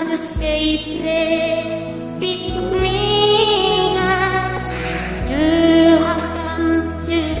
and the space between us. You have come to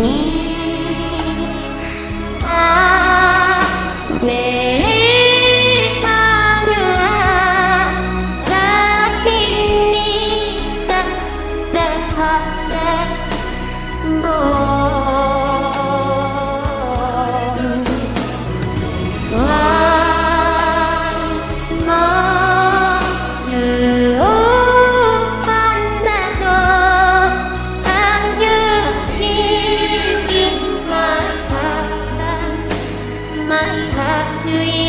ね to you.